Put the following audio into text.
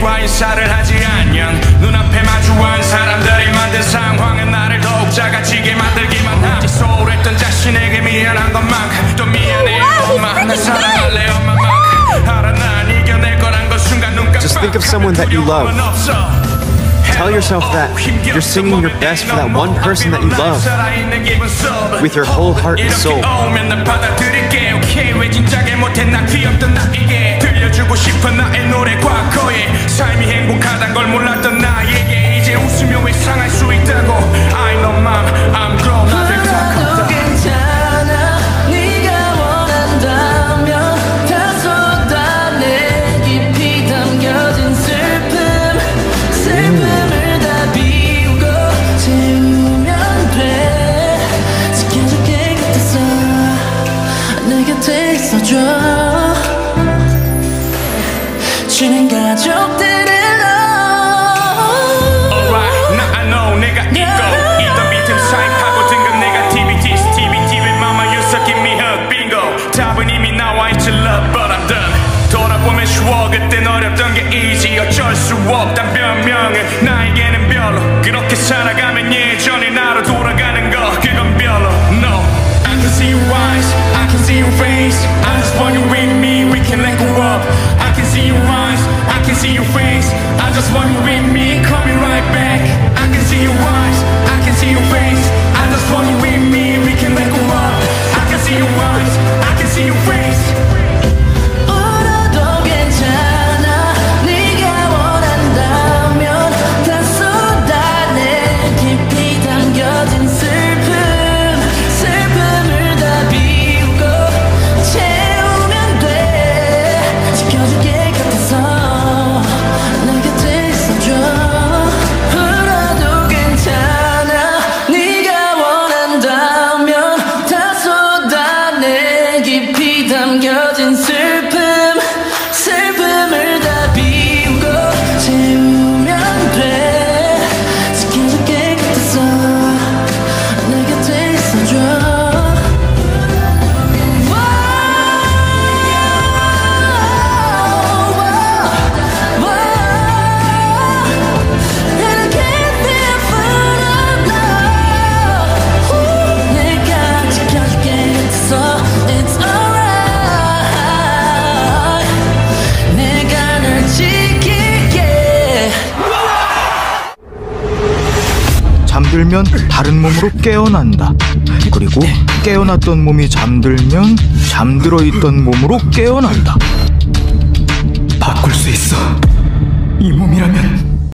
현실과 인사를 하지 않냐. 눈앞에 마주한 사람들이 만든 상황은 나를 더욱 작아지게 만들기만 함 소홀했던 자신에게 미안한 것만큼 또 미안해. 엄마 사랑할래 엄마만큼 알아 난 이겨낼 거란 걸 순간 눈 깜빡 Just think of someone that you love. Tell yourself that you're singing your best for that one person that you love. with your whole heart and soul. 주는 가족들을 Alright 나 I know 내가 있고 있던 비틈 파고든 건 negativity TV TV mama you suck give me hug bingo 답은 이미 나와 있지 love but I'm done 돌아보면 쉬워 그땐 어렵던 게 easy 어쩔 수 없단 변명은 나에게는 별로 그렇게 살아가면 예전의 나로 돌아가는 거 그건 별로 No I can see your eyes I can see your face I just want you 잠들면 다른 몸으로 깨어난다. 그리고 깨어났던 몸이 잠들면 잠들어 있던 몸으로 깨어난다. 바꿀 수 있어. 이 몸이라면